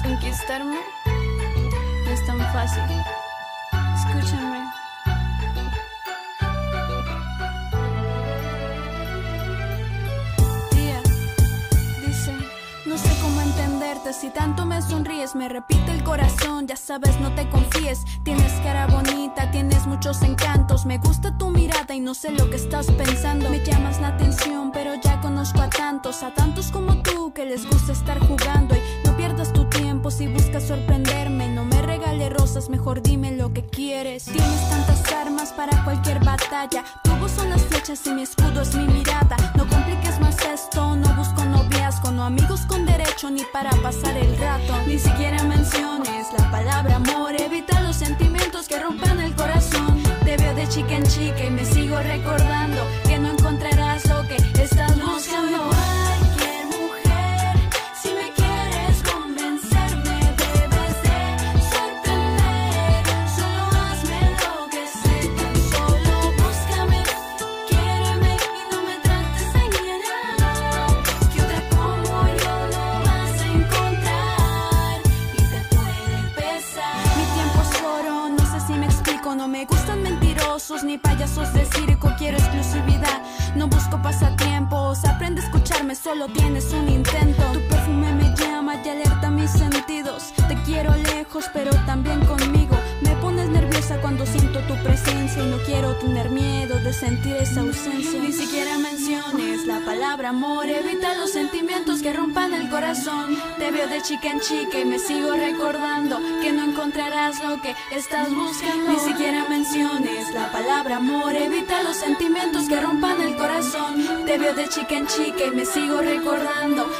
conquistarme no es tan fácil. Escúchame. Tía, dice, no sé cómo entenderte. Si tanto me sonríes, me repite el corazón. Ya sabes, no te confíes. Tienes cara bonita, tienes muchos encantos. Me gusta tu mirada y no sé lo que estás pensando. Me llamas la atención, pero ya conozco a tantos, a tantos como tú que les gusta estar jugando. Y no pierdas tu tiempo si buscas sorprenderme. No me regales rosas, mejor dime lo que quieres. Tienes tantas armas para cualquier batalla. Tu voz son las flechas y mi escudo es mi mirada. No compliques más esto, no busco noviazgo, no amigos con derecho ni para pasar el rato. Ni siquiera menciones chica en y me sigo recordando que no encontrarás lo que estás buscando. Cualquier mujer, si me quieres convencer, me debes de sorprender. Solo hazme lo que sé, solo búscame, quiéreme y no me trates mentirosos ni payasos de circo, quiero exclusividad. No busco pasatiempos, aprende a escucharme, solo tienes un intento. Tu perfume me llama y alerta mis sentidos. Te quiero lejos, pero también conmigo. Me pones nerviosa cuando siento tu presencia y no quiero tener miedo de sentir esa ausencia. Ni siquiera menciones palabra amor, evita los sentimientos que rompan el corazón. Te veo de chica en chica y me sigo recordando que no encontrarás lo que estás buscando. Ni siquiera menciones la palabra amor, evita los sentimientos que rompan el corazón. Te veo de chica en chica y me sigo recordando